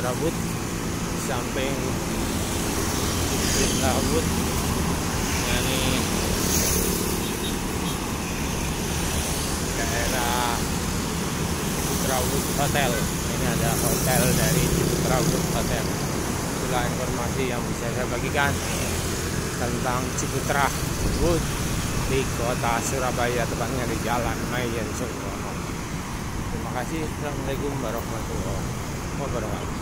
Ciputra samping Ciputra ini daerah Ciputra Hotel ini ada hotel dari Ciputra Hotel itulah informasi yang bisa saya bagikan tentang Ciputra Wood di kota Surabaya tepatnya di Jalan Mayen Sungkono. Terima kasih. Assalamualaikum warahmatullahi wabarakatuh.